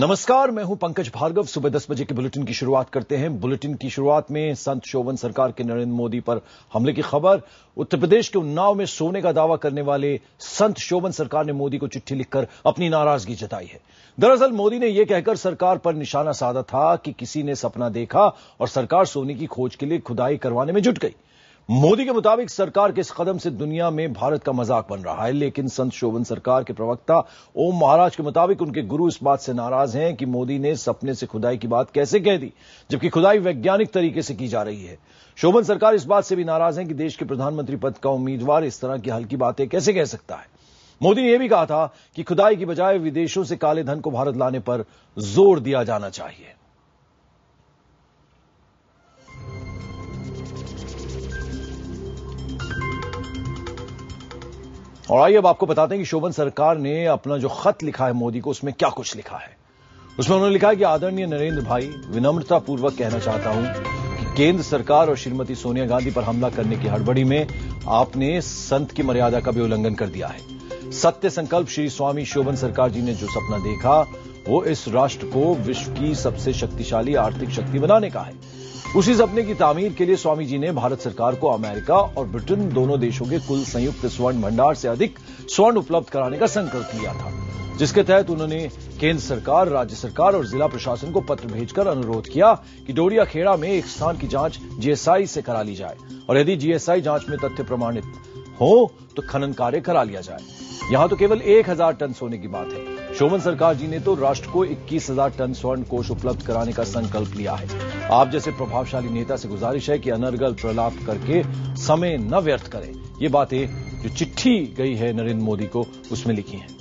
नमस्कार, मैं हूँ पंकज भार्गव। सुबह दस बजे के बुलेटिन की शुरुआत करते हैं। बुलेटिन की शुरुआत में संत शोभन सरकार के नरेंद्र मोदी पर हमले की खबर। उत्तर प्रदेश के उन्नाव में सोने का दावा करने वाले संत शोभन सरकार ने मोदी को चिट्ठी लिखकर अपनी नाराज़गी जताई है। दरअसल, मोदी ने यह कहकर सरकार पर निशाना साधा था कि किसी ने सपना देखा और सरकार सोने की खोज के लिए खुदाई करवाने में जुट गई। मोदी के मुताबिक सरकार के इस कदम से दुनिया में भारत का मज़ाक बन रहा है, लेकिन संत शोभन सरकार के प्रवक्ता ओम महाराज के मुताबिक उनके गुरु इस बात से नाराज़ हैं कि मोदी ने सपने से खुदाई की बात कैसे कह दी, जबकि खुदाई वैज्ञानिक तरीके से की जा रही है। शोभन सरकार इस बात से भी नाराज़ है कि देश के प्रधानमंत्री पद का उम्मीदवार इस तरह की हल्की बातें कैसे कह सकता है। मोदी ने यह भी कहा था कि खुदाई की बजाय विदेशों से काले धन को भारत लाने पर ज़ोर दिया जाना चाहिए। और आइए अब आपको बताते हैं कि शोभन सरकार ने अपना जो खत लिखा है मोदी को, उसमें क्या कुछ लिखा है? उसमें उन्होंने लिखा है कि आदरणीय नरेंद्र भाई विनम्रता पूर्वक कहना चाहता हूँ कि केंद्र सरकार और श्रीमती सोनिया गांधी पर हमला करने की हड़बड़ी में आपने संत की मर्यादा का भी उल्लंघन कर दिया है। सत्य संकल्प श्री स्वामी शोभन सरकार जी ने जो सपना देखा, वो इस राष्ट्र को विश्व की सबसे शक्तिशाली आर्थिक शक्ति बनाने का है। उसी सपने की तामीर के लिए स्वामी जी ने भारत सरकार को अमेरिका और ब्रिटेन दोनों देशों के कुल संयुक्त स्वर्ण भंडार से अधिक स्वर्ण उपलब्ध कराने का संकल्प लिया था, जिसके तहत उन्होंने केंद्र सरकार, राज्य सरकार और जिला प्रशासन को पत्र भेजकर अनुरोध किया कि डोरिया खेड़ा में एक स्थान की जाँच जीएसआई से करा ली जाए और यदि जीएसआई जाँच में तथ्य प्रमाणित हो तो खनन कार्य करा लिया जाए। यहाँ तो केवल एक हज़ार टन सोने की बात है। शोभन सरकार जी ने तो राष्ट्र को इक्कीस हज़ार टन स्वर्ण कोष उपलब्ध कराने का संकल्प लिया है। आप जैसे प्रभावशाली नेता से गुजारिश है कि अनर्गल प्रलाप करके समय न व्यर्थ करें। ये बातें जो चिट्ठी गई है नरेंद्र मोदी को, उसमें लिखी हैं।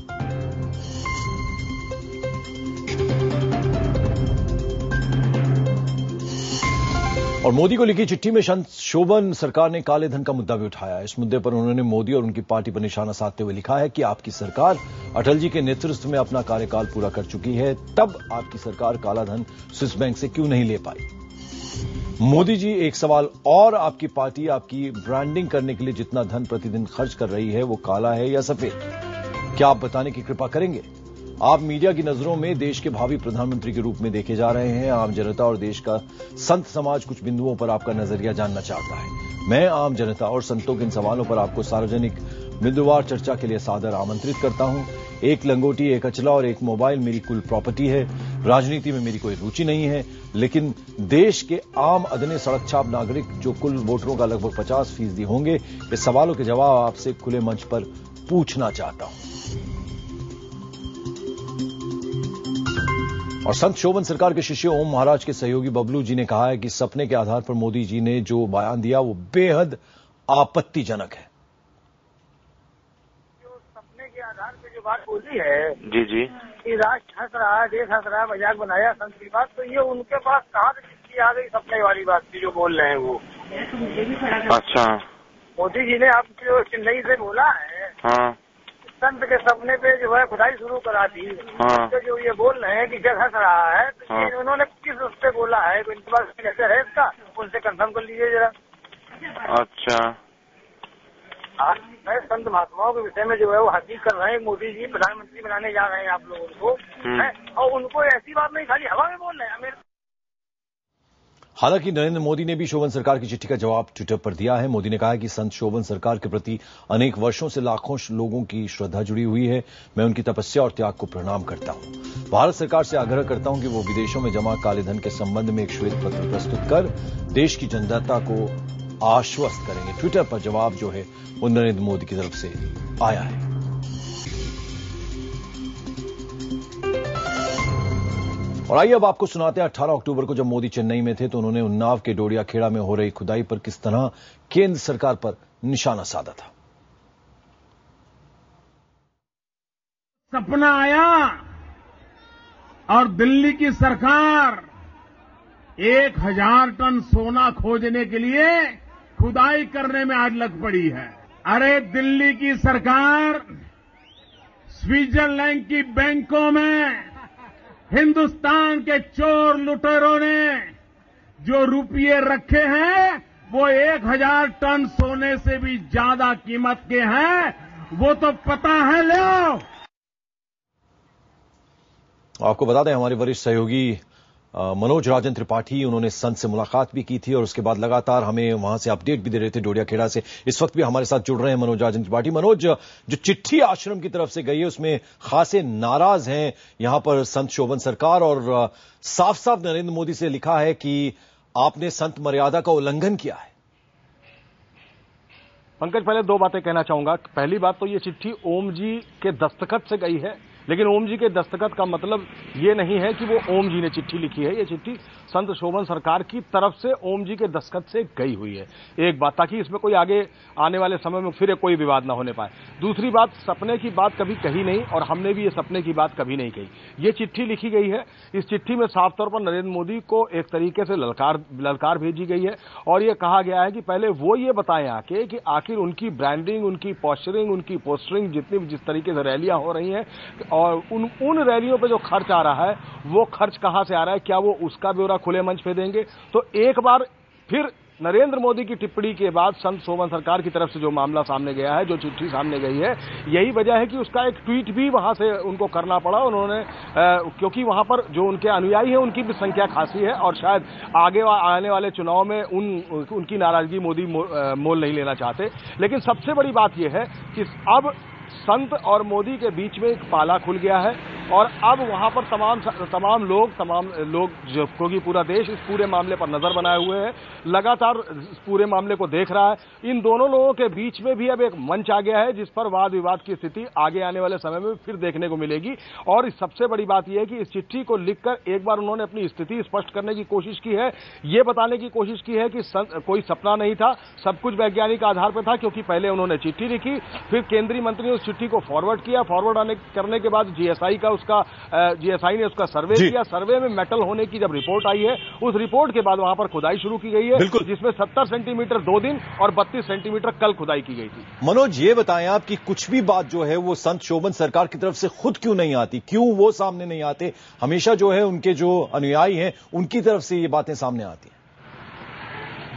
और मोदी को लिखी चिट्ठी में शोभन सरकार ने काले धन का मुद्दा भी उठाया इस मुद्दे पर उन्होंने मोदी और उनकी पार्टी पर निशाना साधते हुए लिखा है कि आपकी सरकार अटल जी के नेतृत्व में अपना कार्यकाल पूरा कर चुकी है। तब आपकी सरकार काला धन स्विस बैंक से क्यों नहीं ले पाई? मोदी जी, एक सवाल और आपकी पार्टी आपकी ब्रांडिंग करने के लिए जितना धन प्रतिदिन खर्च कर रही है, वो काला है या सफ़ेद? क्या आप बताने की कृपा करेंगे? आप मीडिया की नज़रों में देश के भावी प्रधानमंत्री के रूप में देखे जा रहे हैं। आम जनता और देश का संत समाज कुछ बिंदुओं पर आपका नज़रिया जानना चाहता है। मैं आम जनता और संतों के इन सवालों पर आपको सार्वजनिक बिंदुवार चर्चा के लिए सादर आमंत्रित करता हूँ। एक लंगोटी, एक अचला और एक मोबाइल मेरी कुल प्रॉपर्टी है। राजनीति में मेरी कोई रुचि नहीं है, लेकिन देश के आम अदने सड़क छाप नागरिक जो कुल वोटरों का लगभग पचास फ़ीसदी होंगे, इस सवालों के जवाब आपसे खुले मंच पर पूछना चाहता हूँ। और संत शोभन सरकार के शिष्य ओम महाराज के सहयोगी बबलू जी ने कहा है कि सपने के आधार पर मोदी जी ने जो बयान दिया, वो बेहद आपत्तिजनक है। सपने के आधार पे जो बात बोली है जी जी। कि राष्ट्र हंस रहा है देश हंस रहा है मज़ाक बनाया संत की बात तो ये उनके पास कहाँ से चिट्ठी आ गई सपने वाली बात की जो बोल रहे हैं वो। अच्छा। मोदी जी ने आपको चेन्नई से बोला है हाँ। संत के सपने पे जो है खुदाई शुरू करा दी। हाँ। तो जो ये बोल रहे हैं कि जग हंस रहा है तो हाँ। उन्होंने किस उस पे बोला है? इनके पास सिग्नेचर है इसका? उनसे कंफर्म कर लीजिए जरा। अच्छा। आज मैं संत महात्माओं के विषय में जो है वो हँसी कर रहे हैं। मोदी जी प्रधानमंत्री बनाने जा रहे हैं आप लोगों को। हम्म। और उनको ऐसी बात नहीं खाली हवा में बोल रहे हैं। हालाँकि नरेंद्र मोदी ने भी शोभन सरकार की चिट्ठी का जवाब ट्विटर पर दिया है। मोदी ने कहा है कि संत शोभन सरकार के प्रति अनेक वर्षों से लाखों लोगों की श्रद्धा जुड़ी हुई है। मैं उनकी तपस्या और त्याग को प्रणाम करता हूँ। भारत सरकार से आग्रह करता हूँ कि वो विदेशों में जमा काले धन के संबंध में एक श्वेत पत्र प्रस्तुत कर देश की जनता को आश्वस्त करेंगे। ट्विटर पर जवाब जो है, वो नरेंद्र मोदी की तरफ़ से आया है। और आइए अब आपको सुनाते हैं 18 अक्टूबर को जब मोदी चेन्नई में थे तो उन्होंने उन्नाव के डोडिया खेड़ा में हो रही खुदाई पर किस तरह केंद्र सरकार पर निशाना साधा था? सपना आया और दिल्ली की सरकार एक हज़ार टन सोना खोजने के लिए खुदाई करने में आज लग पड़ी है। अरे दिल्ली की सरकार, स्विट्जरलैंड की बैंकों में, हिंदुस्तान के चोर लुटेरों ने जो रुपये रखे हैं, वो एक हज़ार टन सोने से भी ज़्यादा कीमत के हैं, वो तो पता है, लो आपको बता दें, हमारे वरिष्ठ सहयोगी मनोज राजन त्रिपाठी, उन्होंने संत से मुलाकात भी की थी और उसके बाद लगातार हमें वहाँ से अपडेट भी दे रहे थे डोडिया खेड़ा से। इस वक्त भी हमारे साथ जुड़ रहे हैं मनोज राजन त्रिपाठी। मनोज, जो चिट्ठी आश्रम की तरफ़ से गई है, उसमें खासे नाराज़ हैं यहाँ पर संत शोभन सरकार और साफ़ साफ़ नरेंद्र मोदी से लिखा है कि आपने संत मर्यादा का उल्लंघन किया है। पंकज, पहले दो बातें कहना चाहूँगा। पहली बात तो ये चिट्ठी ओम जी के दस्तखत से गई है। लेकिन ओम जी के दस्तखत का मतलब ये नहीं है कि वो ओम जी ने चिट्ठी लिखी है। ये चिट्ठी संत शोभन सरकार की तरफ़ से ओम जी के दस्तखत से गई हुई है। एक बात, ताकि इसमें कोई आगे आने वाले समय में फिर कोई विवाद ना होने पाए। दूसरी बात, सपने की बात कभी कही नहीं और हमने भी ये सपने की बात कभी नहीं कही। ये चिट्ठी लिखी गई है। इस चिट्ठी में साफ़ तौर पर नरेंद्र मोदी को एक तरीके से ललकार ललकार भेजी गई है और ये कहा गया है कि पहले वो ये बताएँ आके कि आखिर उनकी ब्रांडिंग उनकी पॉस्चरिंग उनकी पोस्टरिंग जितनी जिस तरीके से रैलियाँ हो रही हैं और उन उन रैलियों पे जो खर्च आ रहा है वो खर्च कहाँ से आ रहा है? क्या वो उसका ब्यौरा खुले मंच पे देंगे? तो एक बार फिर नरेंद्र मोदी की टिप्पणी के बाद संत सोमन सरकार की तरफ़ से जो मामला सामने गया है जो चिट्ठी सामने गई है यही वजह है कि उसका एक ट्वीट भी वहाँ से उनको करना पड़ा। उन्होंने क्योंकि वहाँ पर जो उनके अनुयायी हैं उनकी भी संख्या खासी है और शायद आगे वा, आने वाले चुनाव में उन उनकी नाराज़गी मोदी मोल नहीं लेना चाहते। लेकिन सबसे बड़ी बात यह है कि अब संत और मोदी के बीच में एक पाला खुल गया है। और अब वहाँ पर तमाम तमाम लोग तमाम लोग जो, क्योंकि पूरा देश इस पूरे मामले पर नज़र बनाए हुए हैं, लगातार इस पूरे मामले को देख रहा है। इन दोनों लोगों के बीच में भी अब एक मंच आ गया है, जिस पर वाद विवाद की स्थिति आगे आने वाले समय में फिर देखने को मिलेगी। और सबसे बड़ी बात यह है कि इस चिट्ठी को लिखकर एक बार उन्होंने अपनी स्थिति स्पष्ट करने की कोशिश की है। ये बताने की कोशिश की है कि कोई सपना नहीं था, सब कुछ वैज्ञानिक आधार पर था, क्योंकि पहले उन्होंने चिट्ठी लिखी, फिर केंद्रीय मंत्री ने उस चिट्ठी को फॉरवर्ड किया। फॉरवर्ड करने के बाद जीएसआई का उसका जीएसआई ने उसका सर्वे किया। सर्वे में मेटल होने की जब रिपोर्ट आई है उस रिपोर्ट के बाद वहाँ पर खुदाई शुरू की गई है जिसमें सत्तर सेंटीमीटर दो दिन और बत्तीस सेंटीमीटर कल खुदाई की गई थी। मनोज ये बताएँ आप कि कुछ भी बात जो है वो संत शोभन सरकार की तरफ़ से खुद क्यों नहीं आती? क्यों वो सामने नहीं आते? हमेशा जो है उनके जो अनुयायी हैं उनकी तरफ़ से ये बातें सामने आती हैं।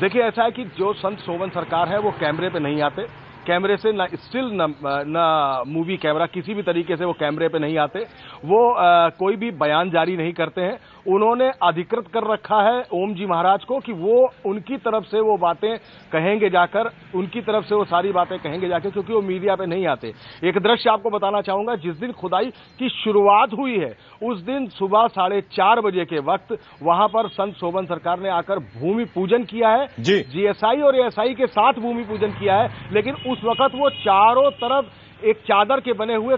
देखिए ऐसा है कि जो संत शोभन सरकार है वो कैमरे पे नहीं आते। कैमरे से ना स्टिल ना, ना मूवी कैमरा किसी भी तरीके से वो कैमरे पे नहीं आते। वो आ, कोई भी बयान जारी नहीं करते हैं। उन्होंने अधिकृत कर रखा है ओम जी महाराज को कि वो उनकी तरफ़ से वो बातें कहेंगे जाकर उनकी तरफ़ से वो सारी बातें कहेंगे जाकर क्योंकि वो मीडिया पे नहीं आते। एक दृश्य आपको बताना चाहूँगा जिस दिन खुदाई की शुरुआत हुई है उस दिन सुबह साढ़े चार बजे के वक्त वहाँ पर संत शोभन सरकार ने आकर भूमि पूजन किया है। जी। जीएसआई और एएसआई के साथ भूमि पूजन किया है लेकिन उस वक्त वो चारों तरफ़ एक चादर के बने हुए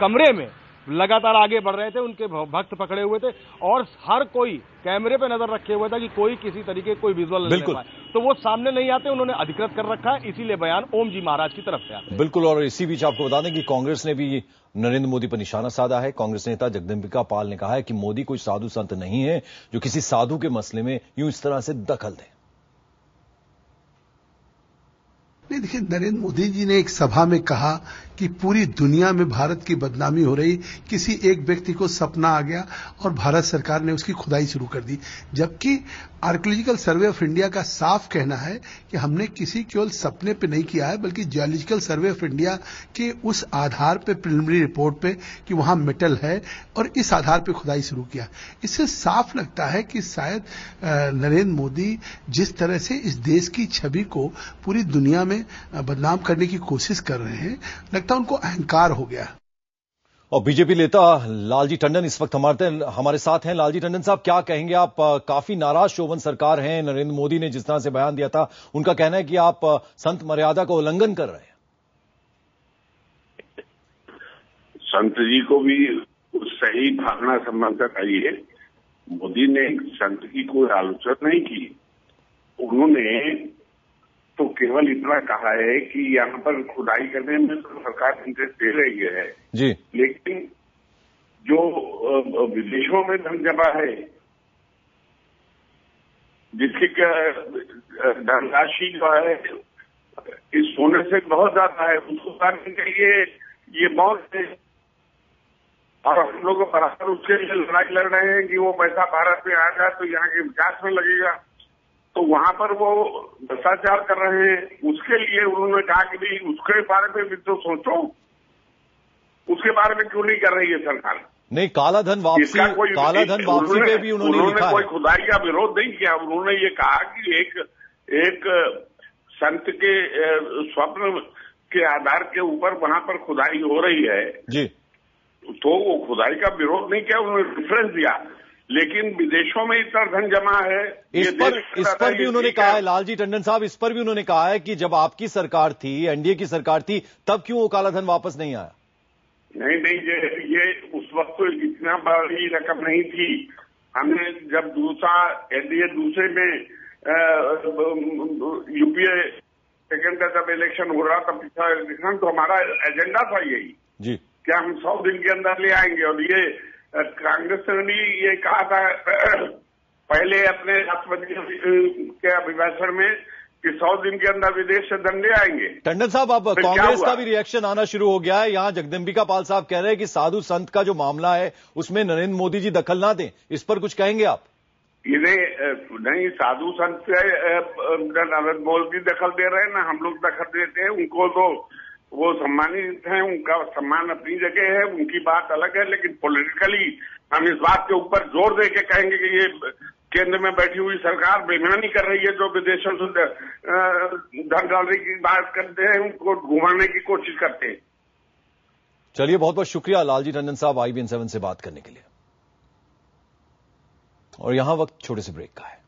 कमरे में लगातार आगे बढ़ रहे थे उनके भक्त पकड़े हुए थे और हर कोई कैमरे पे नज़र रखे हुए था कि कोई किसी तरीके कोई विजुअल पाए। तो वो सामने नहीं आते उन्होंने अधिकृत कर रखा है इसीलिए बयान ओम जी महाराज की तरफ़ से आते बिल्कुल और इसी बीच आपको बता दें कि कांग्रेस ने भी नरेंद्र मोदी पर निशाना साधा है। कांग्रेस नेता जगदम्बिका पाल ने कहा है कि मोदी कोई साधु संत नहीं है जो किसी साधु के मसले में यूँ इस तरह से दखल दें। नहीं देखिए नरेंद्र मोदी जी ने एक सभा में कहा कि पूरी दुनिया में भारत की बदनामी हो रही, किसी एक व्यक्ति को सपना आ गया और भारत सरकार ने उसकी खुदाई शुरू कर दी। जबकि आर्कोलॉजिकल सर्वे ऑफ़ इंडिया का साफ़ कहना है कि हमने किसी केवल सपने पे नहीं किया है, बल्कि जियोलॉजिकल सर्वे ऑफ़ इंडिया के उस आधार पे, प्रिलिमिनरी रिपोर्ट पे कि वहाँ मेटल है और इस आधार पे खुदाई शुरू किया। इससे साफ़ लगता है कि शायद नरेंद्र मोदी जिस तरह से इस देश की छवि को पूरी दुनिया में बदनाम करने की कोशिश कर रहे हैं, लगता लगता है उनको अहंकार हो गया। और बीजेपी नेता लालजी टंडन इस वक्त हमारे हमारे साथ हैं। लालजी टंडन साहब क्या कहेंगे आप? काफ़ी नाराज़ शोभन सरकार हैं। नरेंद्र मोदी ने जिस तरह से बयान दिया था उनका कहना है कि आप संत मर्यादा का उल्लंघन कर रहे हैं। संत जी को भी सही भावना संबंध चाहिए मोदी ने संत की कोई आलोचना नहीं की। उन्होंने तो केवल इतना कहा है कि यहाँ पर खुदाई करने में तो सरकार इंटरेस्ट दे रही है। जी। लेकिन जो विदेशों में धन जमा है जिसकी धनराशि जो है इस सोने से बहुत ज़्यादा है उसको करने के लिए ये बहुत है। और हम लोग बराबर उसके लिए लड़ाई लड़ रहे हैं कि वो पैसा भारत में आएगा तो यहाँ के विकास में लगेगा। तो वहाँ पर वो भ्रष्टाचार कर रहे हैं। उसके लिए उन्होंने कहा कि भाई उसके बारे में भी तो सोचो। उसके बारे में क्यों नहीं कर रही है सरकार? नहीं काला धन वापसी कोई काला धन वापसी पे भी उन्होंने लिखा कोई खुदाई का विरोध नहीं किया। उन्होंने ये कहा कि एक एक संत के स्वप्न के आधार के ऊपर वहाँ पर खुदाई हो रही है। जी। तो वो खुदाई का विरोध नहीं किया उन्होंने रेफरेंस दिया। लेकिन विदेशों में इतना धन जमा है इस पर इस पर भी उन्होंने कहा है लालजी टंडन साहब इस पर भी उन्होंने कहा है कि जब आपकी सरकार थी एनडीए की सरकार थी तब क्यों वो काला धन वापस नहीं आया? नहीं नहीं ये ये उस वक्त तो इतना बड़ी रकम नहीं थी। हमने जब दूसरा एनडीए दूसरे में यूपीए सेकेंड का जब इलेक्शन हो रहा था पिछला इलेक्शन तो हमारा एजेंडा था यही जी। कि हम सौ दिन के अंदर ले आएँगे और ये कांग्रेस ने भी ये कहा था पहले अपने राष्ट्रपति के अभिभाषण में कि सौ दिन के अंदर विदेश से ले आएँगे। टंडन साहब अब कांग्रेस का भी रिएक्शन आना शुरू हो गया है। यहाँ जगदम्बिका पाल साहब कह रहे हैं कि साधु संत का जो मामला है उसमें नरेंद्र मोदी जी दखल ना दें। इस पर कुछ कहेंगे आप? अ, नहीं साधु संत नरेंद्र मोदी दखल दे रहे हैं ना हम लोग दखल देते हैं उनको तो वो सम्मानित हैं, उनका सम्मान अपनी जगह है, उनकी बात अलग है, लेकिन पॉलिटिकली हम इस बात के ऊपर ज़ोर दे के कहेंगे कि ये केंद्र में बैठी हुई सरकार बेईमानी कर रही है, जो विदेशों से धन डालने की बात करते हैं, उनको घुमाने की कोशिश करते हैं। चलिए, बहुत बहुत शुक्रिया लालजी टंडन साहब आईबीएन सेवन से बात करने के लिए। और यहाँ वक्त छोटे से ब्रेक का है।